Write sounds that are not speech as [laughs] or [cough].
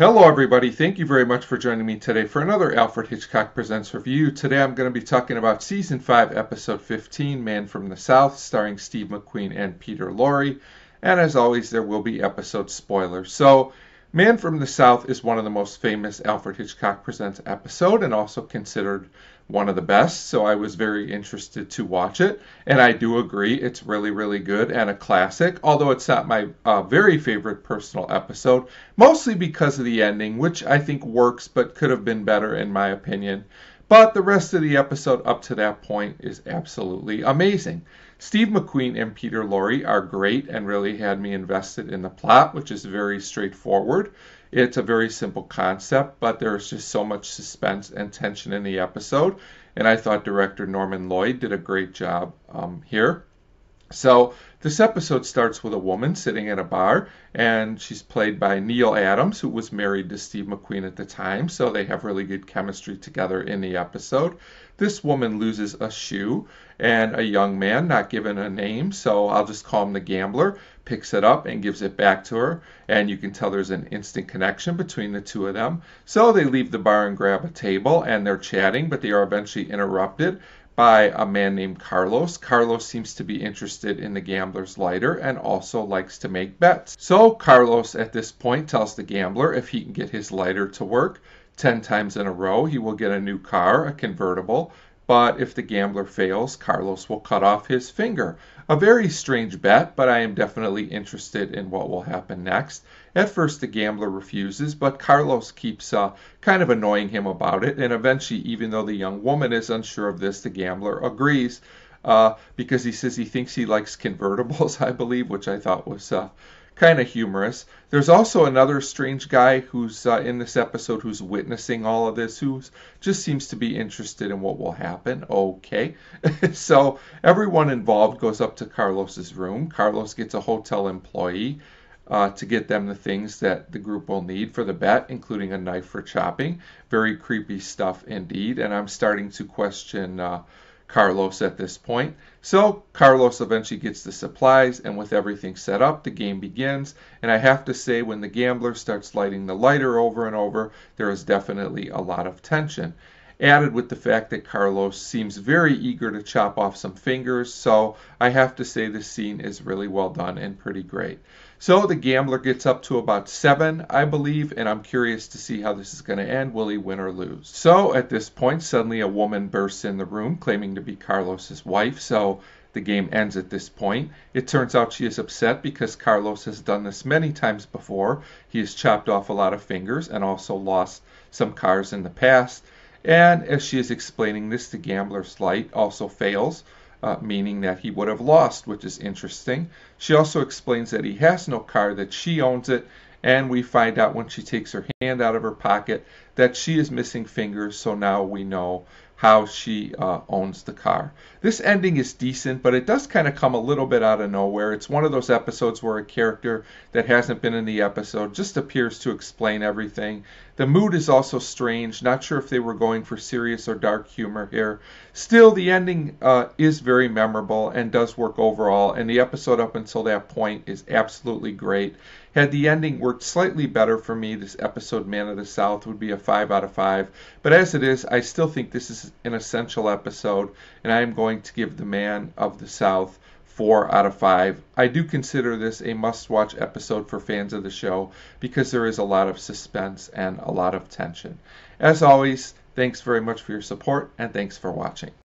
Hello, everybody. Thank you very much for joining me today for another Alfred Hitchcock Presents review. Today I'm going to be talking about Season 5, Episode 15, Man from the South, starring Steve McQueen and Peter Lorre. And as always, there will be episode spoilers. So, Man from the South is one of the most famous Alfred Hitchcock Presents episode and also considered one of the best. So I was very interested to watch it. And I do agree, it's really, really good and a classic, although it's not my uh, very favorite personal episode, mostly because of the ending, which I think works but could have been better in my opinion. But the rest of the episode up to that point is absolutely amazing. Steve McQueen and Peter Lorre are great and really had me invested in the plot, which is very straightforward. It's a very simple concept, but there's just so much suspense and tension in the episode. And I thought director Norman Lloyd did a great job um, here. So this episode starts with a woman sitting at a bar, and she's played by Neile Adams, who was married to Steve McQueen at the time, so they have really good chemistry together in the episode. This woman loses a shoe, and a young man, not given a name, so I'll just call him the gambler, picks it up and gives it back to her, and you can tell there's an instant connection between the two of them. So they leave the bar and grab a table, and they're chatting, but they are eventually interrupted by a man named Carlos. Carlos seems to be interested in the gambler's lighter and also likes to make bets. So Carlos at this point tells the gambler if he can get his lighter to work 10 times in a row, he will get a new car, a convertible. But if the gambler fails, Carlos will cut off his finger. A very strange bet, but I am definitely interested in what will happen next. At first, the gambler refuses, but Carlos keeps uh, kind of annoying him about it, and eventually, even though the young woman is unsure of this, the gambler agrees uh, because he says he thinks he likes convertibles, [laughs] I believe, which I thought was uh, kind of humorous. There's also another strange guy who's uh, in this episode who's witnessing all of this, who just seems to be interested in what will happen. Okay. [laughs] so everyone involved goes up to Carlos's room. Carlos gets a hotel employee. Uh, to get them the things that the group will need for the bet, including a knife for chopping. Very creepy stuff indeed, and I'm starting to question uh, Carlos at this point. So Carlos eventually gets the supplies, and with everything set up, the game begins. And I have to say, when the gambler starts lighting the lighter over and over, there is definitely a lot of tension. Added with the fact that Carlos seems very eager to chop off some fingers, so I have to say this scene is really well done and pretty great. So the gambler gets up to about seven, I believe, and I'm curious to see how this is going to end. Will he win or lose? So at this point, suddenly a woman bursts in the room claiming to be Carlos's wife. So the game ends at this point. It turns out she is upset because Carlos has done this many times before. He has chopped off a lot of fingers and also lost some cars in the past. And as she is explaining this, the gambler's light also fails uh, meaning that he would have lost, which is interesting. She also explains that he has no car, that she owns it, and we find out when she takes her hand out of her pocket that she is missing fingers, so now we know how she uh, owns the car. This ending is decent, but it does kind of come a little bit out of nowhere. It's one of those episodes where a character that hasn't been in the episode just appears to explain everything. The mood is also strange. Not sure if they were going for serious or dark humor here. Still, the ending uh, is very memorable and does work overall, and the episode up until that point is absolutely great. Had the ending worked slightly better for me, this episode, Man of the South, would be a 5 out of 5. But as it is, I still think this is an essential episode, and I am going to give The Man of the South 4 out of 5. I do consider this a must watch episode for fans of the show because there is a lot of suspense and a lot of tension. As always, thanks very much for your support, and thanks for watching.